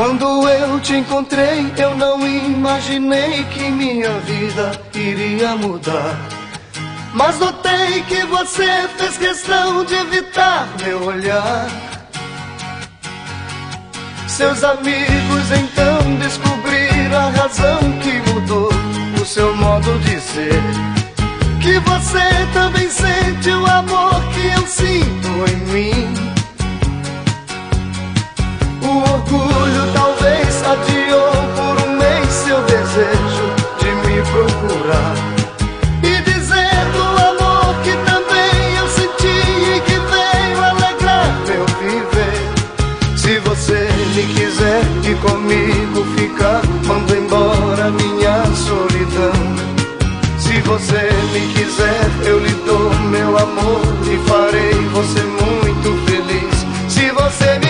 Quando eu te encontrei, eu não imaginei que minha vida iria mudar. Mas notei que você fez questão de evitar meu olhar. Seus amigos então descobriram a razão que mudou o seu modo de ser. Que você também você me quiser e comigo ficar, mando embora minha solidão. Se você me quiser, eu lhe dou meu amor e farei você muito feliz. Se você me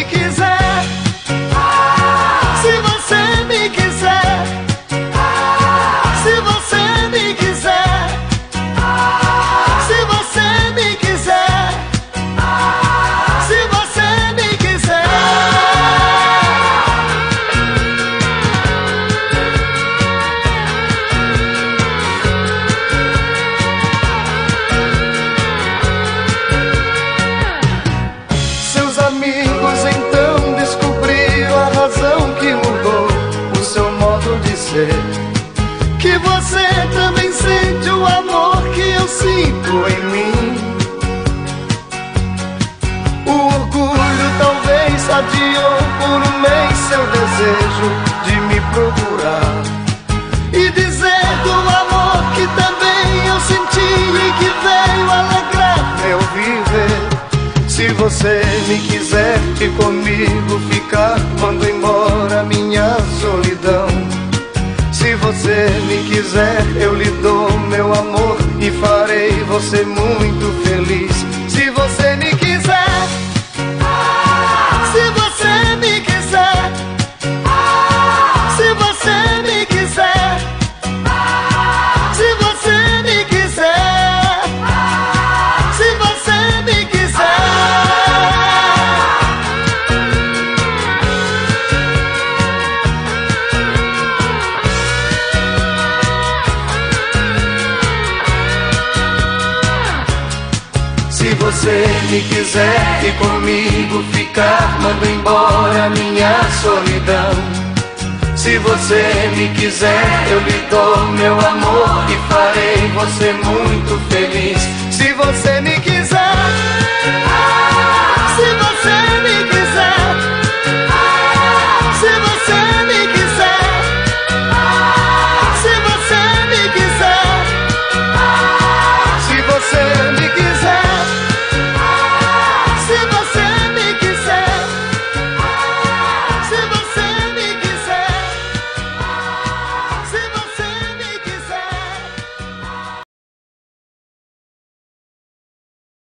Que você também sente o amor que eu sinto em mim. O orgulho talvez adiou por um mês seu desejo de me procurar. E dizer do amor que também eu senti e que veio alegrar meu viver. Se você me quiser e comigo ficar, mando embora minha solidão. Você me quiser, eu lhe dou meu amor e farei você muito feliz. Se você me você me quiser e comigo ficar, mando embora minha solidão. Se você me quiser, eu lhe dou meu amor e farei você muito